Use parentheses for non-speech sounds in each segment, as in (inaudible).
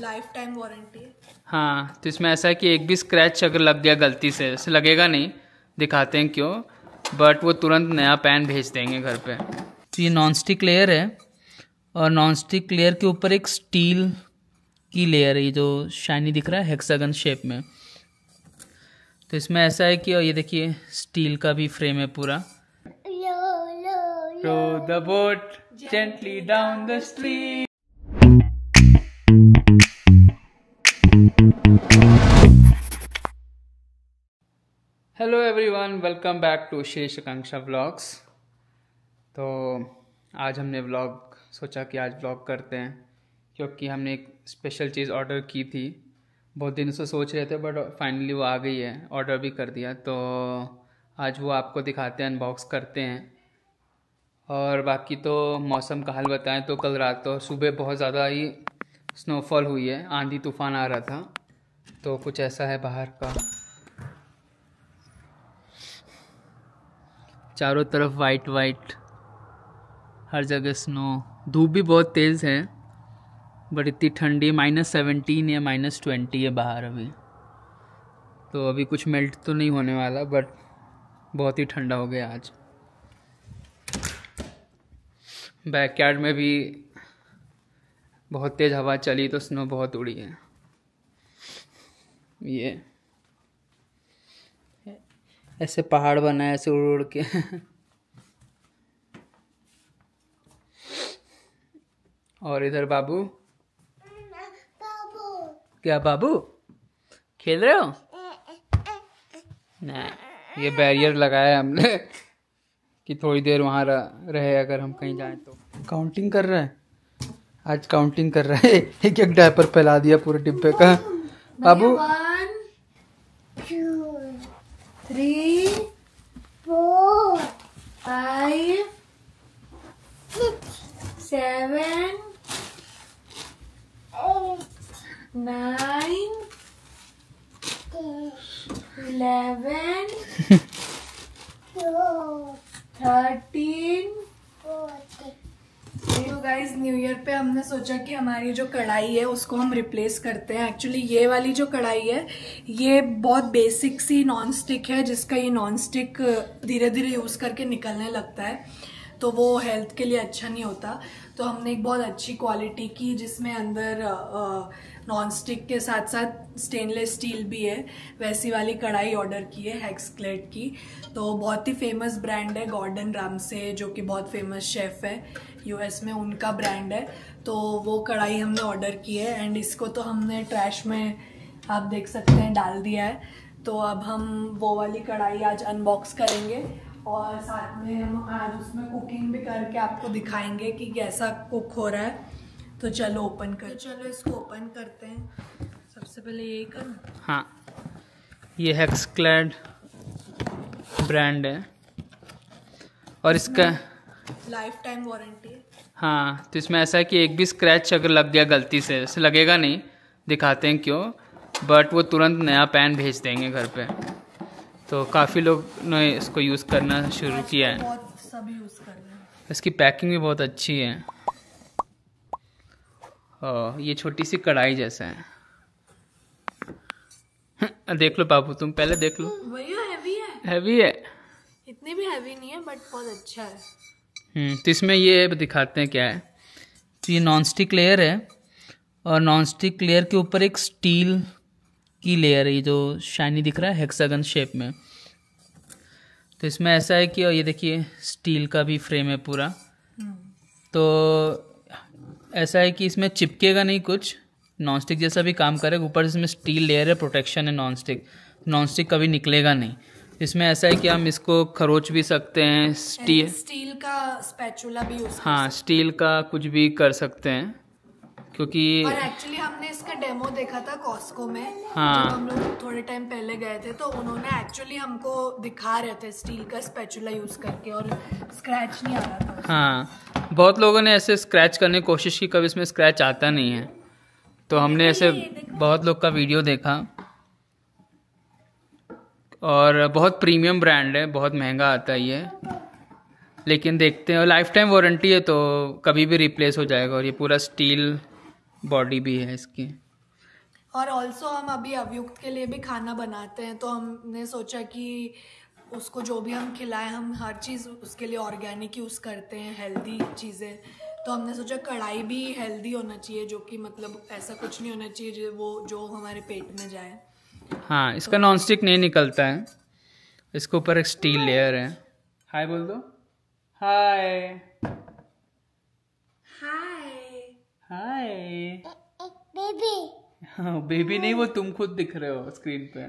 Life time warranty है। हाँ तो इसमें ऐसा है कि एक भी स्क्रैच अगर लग गया गलती से ऐसे लगेगा नहीं दिखाते हैं क्यों बट वो तुरंत नया पैन भेज देंगे घर पे। तो ये नॉन स्टिक लेयर है और नॉन स्टिक लेयर के ऊपर एक स्टील की लेयर है ये जो शाइनी दिख रहा है हेक्सागन शेप में। तो इसमें ऐसा है कि और ये देखिए स्टील का भी फ्रेम है पूरा। Row the boat gently down the stream. Hello everyone welcome back to Shesh Akanksha vlogs तो आज हमने व्लॉग सोचा कि आज व्लॉग करते हैं, क्योंकि हमने एक स्पेशल चीज़ ऑर्डर की थी। बहुत दिन से सोच रहे थे बट फाइनली वो आ गई है ऑर्डर भी कर दिया। तो आज वो आपको दिखाते हैं अनबॉक्स करते हैं। और बाकी तो मौसम का हाल बताएँ तो कल रात तो सुबह बहुत ज़्यादा ही स्नोफॉल हुई है, आंधी तूफ़ान आ रहा था। तो कुछ ऐसा है बाहर का। चारों तरफ़ वाइट वाइट हर जगह स्नो धूप भी बहुत तेज़ है बट इतनी ठंडी माइनस सेवेंटीन या माइनस ट्वेंटी है बाहर अभी. तो अभी कुछ मेल्ट तो नहीं होने वाला बट बहुत ही ठंडा हो गया आज. बैकयार्ड में भी बहुत तेज़ हवा चली तो स्नो बहुत उड़ी है. ये. ऐसे पहाड़ बना है ऐसे उड़ उड़ के। और इधर बाबू? क्या बाबू? खेल रहे हो? नहीं ये बैरियर लगाया हमने कि थोड़ी देर वहाँ रहे अगर हम कहीं जाएँ तो। काउंटिंग कर रहा है? आज काउंटिंग कर रहा है। (laughs) एक एक डायपर फैला दिया पूरे डिब्बे का। बाबू? three, four, five, six, seven, eight, nine, eleven, (laughs) thirteen. Guys new year पे हमने सोचा कि हमारी जो कढ़ाई है, उसको हम रिप्लेस करते हैं। एक्चुअली ये वाली जो कढ़ाई है, ये बहुत बेसिक सी नॉन स्टिक है, जिसका ये नॉन स्टिक धीरे धीरे यूज़ करके निकलने लगता है। तो वो हेल्थ के लिए अच्छा नहीं होता। तो हमने एक बहुत अच्छी क्वालिटी की, जिसमें अंदर नॉन स्टिक के साथ साथ स्टेनलेस स्टील भी है। वैसी वाली कढ़ाई ऑर्डर की है हैक्सक्लेट की। तो बहुत ही फ़ेमस ब्रांड है गॉर्डन रामसे जो कि बहुत फ़ेमस शेफ़ है। यूएस में उनका ब्रांड है तो वो कढ़ाई हमने ऑर्डर की है एंड इसको तो हमने ट्रैश में, आप देख सकते हैं, डाल दिया है। तो अब हम वो वाली कढ़ाई आज अनबॉक्स करेंगे और साथ में हम आज उसमें कुकिंग भी करके आपको दिखाएँगे कि कैसा कुक हो रहा है। तो चलो ओपन कर तो चलो इसको ओपन करते हैं। सबसे पहले यही कर। हाँ ये हेक्सक्लैड ब्रांड है। और इसका लाइफ टाइम वारंटी हाँ तो इसमें ऐसा है कि एक भी स्क्रैच अगर लग गया गलती से ऐसे लगेगा नहीं दिखाते हैं क्यों बट वो तुरंत नया पैन भेज देंगे घर पे। तो काफ़ी लोग ने इसको यूज़ करना शुरू किया है। बहुत सब यूज़ कर रहे हैं। इसकी पैकिंग भी बहुत अच्छी है। और ये छोटी सी कढ़ाई जैसा है। (laughs) देख लो बाबू तुम पहले देख लो। वही हैवी है। हैवी है? इतनी भी हैवी नहीं है बट बहुत अच्छा है। तो इसमें ये दिखाते हैं क्या है। तो ये नॉन स्टिक लेयर है और नॉन स्टिक लेयर के ऊपर एक स्टील की लेयर है, ये जो शाइनी दिख रहा है हेक्सागन शेप में। तो इसमें ऐसा है कि, और ये देखिए स्टील का भी फ्रेम है पूरा। हम्म। तो ऐसा है कि इसमें चिपकेगा नहीं कुछ नॉन स्टिक जैसा भी काम करेगा, ऊपर इसमें स्टील लेयर है प्रोटेक्शन है नॉन स्टिक नॉन स्टिक कभी निकलेगा नहीं। इसमें ऐसा है कि हम इसको खरोच भी सकते हैं स्टील स्टील का स्पैचुला भी यूज़ हाँ स्टील का कुछ भी कर सकते हैं क्योंकि और एक्चुअली हमने इसका डेमो देखा था कॉस्को में हाँ। जब हम लोग थोड़े टाइम पहले गए थे तो उन्होंने एक्चुअली हमको दिखा रहे थे स्टील का स्पैचुला यूज़ करके और स्क्रैच नहीं आ रहा था हाँ बहुत लोगों ने ऐसे स्क्रैच करने की कोशिश की कभी इसमें स्क्रैच आता नहीं है। तो हमने ऐसे बहुत लोग का वीडियो देखा। और बहुत प्रीमियम ब्रांड है, बहुत महँगा आता है ये। लेकिन देखते हैं लाइफ टाइम वारंटी है तो कभी भी रिप्लेस हो जाएगा और ये पूरा स्टील बॉडी भी है इसकी। और ऑल्सो हम अभी अवयुक्त के लिए भी खाना बनाते हैं तो हमने सोचा कि उसको जो भी हम खिलाएँ, हम हर चीज़ उसके लिए ऑर्गेनिक यूज़ करते हैं हेल्दी चीज़ें। तो हमने सोचा कढ़ाई भी हेल्दी होना चाहिए, जो कि मतलब ऐसा कुछ नहीं होना चाहिए वो, जो हमारे पेट में जाए। हाँ इसका नॉन स्टिक नहीं निकलता है। इसके ऊपर एक स्टील लेयर है। हाय बोल दो। हाय हाय बेबी हाँ बेबी नहीं वो तुम खुद दिख रहे हो स्क्रीन पे।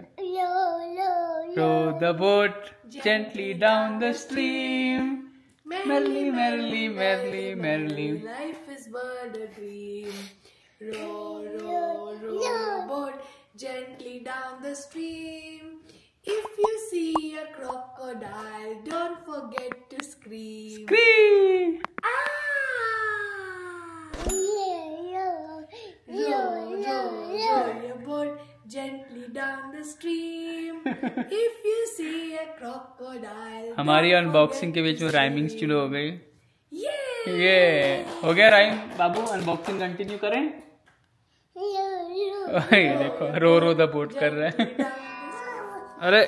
Row the boat gently down the stream merrily merrily merrily merrily life is bird dream row row row boat gently down the stream. If you see a crocodile, don't forget to scream. Scream! Ah! Low Row, row, row your boat gently down the stream. (laughs) If you see a crocodile, हमारी don't unboxing के forget बीच में to rhyming scream. शुरू हो गई Yeah! ये हो गया rhyme बाबू unboxing continue करें लो लो ये देखो रो रो द बोट कर रहा है। अरे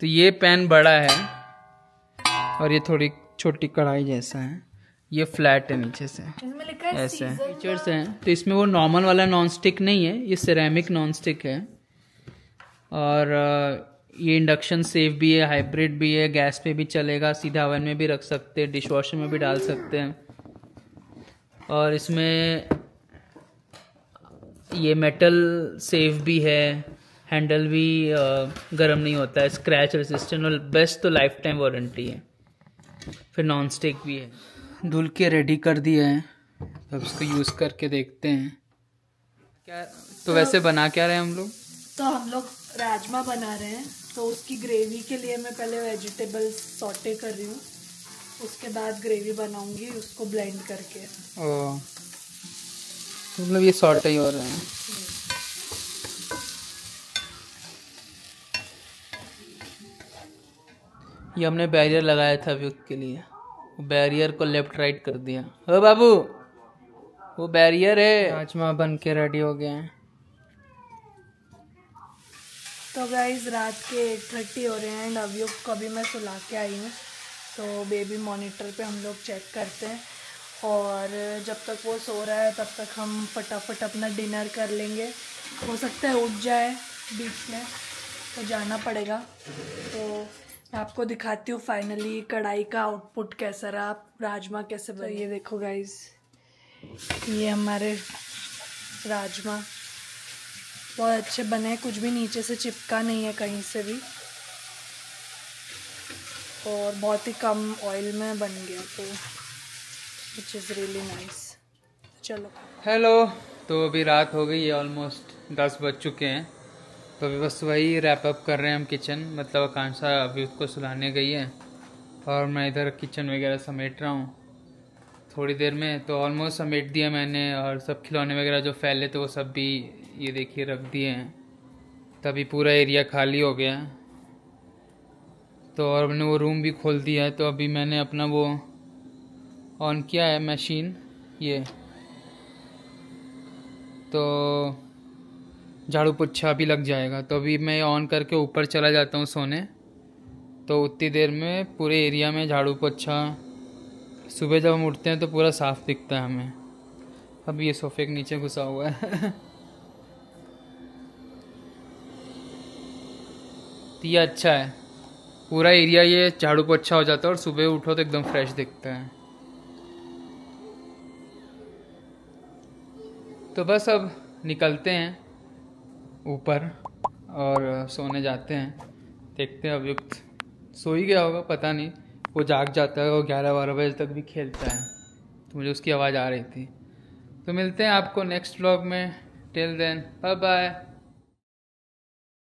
तो ये पैन बड़ा है और ये थोड़ी छोटी कढ़ाई जैसा है। ये फ्लैट है नीचे से। है ऐसे। फीचर्स हैं। तो इसमें वो नॉर्मल वाला नॉन स्टिक नहीं है ये सिरेमिक नॉन स्टिक है। और ये इंडक्शन सेफ़ भी है हाइब्रिड भी है गैस पे भी चलेगा सीधा ओवन में भी रख सकते हैं डिश वॉशर में भी डाल सकते हैं। और इसमें ये मेटल सेफ़ भी है हैंडल भी गर्म नहीं होता है स्क्रैच रेसिस्टेंट और बेस्ट तो लाइफ टाइम वारंटी है। फिर नॉन स्टिक भी है। धुल के रेडी कर दिया है। अब इसको यूज़ करके देखते हैं। क्या तो वैसे बना क्या रहे हैं हम लोग? तो हम लोग राजमा बना रहे हैं। तो उसकी ग्रेवी के लिए मैं पहले वेजिटेबल्स सॉटे कर रही हूँ। उसके बाद ग्रेवी बनाऊँगी उसको ब्लेंड करके। ओ। मतलब ये सॉर्ट ही हो रहे हैं। ये हमने बैरियर लगाया था युक्त के लिए। बैरियर को लेफ़्ट राइट कर दिया। हो बाबू वो बैरियर है। राजमा बन के रेडी हो गए हैं। तो गाइज़ रात के एट थर्टी हो रहे हैं एंड अभियोग को अभी मैं सुला के आई हूँ। तो बेबी मॉनिटर पे हम लोग चेक करते हैं। और जब तक वो सो रहा है तब तक हम फटाफट अपना डिनर कर लेंगे। हो सकता है उठ जाए बीच में तो जाना पड़ेगा। तो मैं आपको दिखाती हूँ फाइनली कढ़ाई का आउटपुट कैसा रहा राजमा कैसे बने। ये देखो गाइज़ ये हमारे राजमा। बहुत अच्छे बने हैं कुछ भी नीचे से चिपका नहीं है कहीं से भी। और बहुत ही कम ऑयल में बन गया तो विच इज़ रियली नाइस चलो। हेलो तो अभी रात हो गई है ऑलमोस्ट दस बज चुके हैं। तो अभी बस वही रैप अप कर रहे हैं हम किचन मतलब आकांक्षा अभी उसको सुलाने गई है। और मैं इधर किचन वगैरह समेट रहा हूँ। थोड़ी देर में तो ऑलमोस्ट समेट दिया मैंने, और सब खिलौने वगैरह जो फैले थे वो सब भी ये देखिए रख दिए हैं। तभी पूरा एरिया खाली हो गया। तो और मैंने वो रूम भी खोल दिया है तो अभी मैंने अपना वो ऑन किया है मशीन, ये। तो झाड़ू पोछा भी लग जाएगा। तो अभी मैं ऑन करके ऊपर चला जाता हूँ सोने। तो उतनी देर में पूरे एरिया में झाड़ू पोछा, सुबह जब हम उठते हैं तो पूरा साफ़ दिखता है हमें। अब ये सोफे के नीचे घुसा हुआ है। (laughs) तो ये अच्छा है। पूरा एरिया ये झाड़ू पोछा हो जाता है और सुबह उठो तो एकदम फ्रेश दिखता है। तो बस अब निकलते हैं ऊपर और सोने जाते हैं। देखते हैं अभियुक्त सो ही गया होगा, पता नहीं। वो जाग जाता है और ग्यारह बारह बजे तक भी खेलता है। तो मुझे उसकी आवाज़ आ रही थी। तो मिलते हैं आपको नेक्स्ट ब्लॉग में। Till then bye bye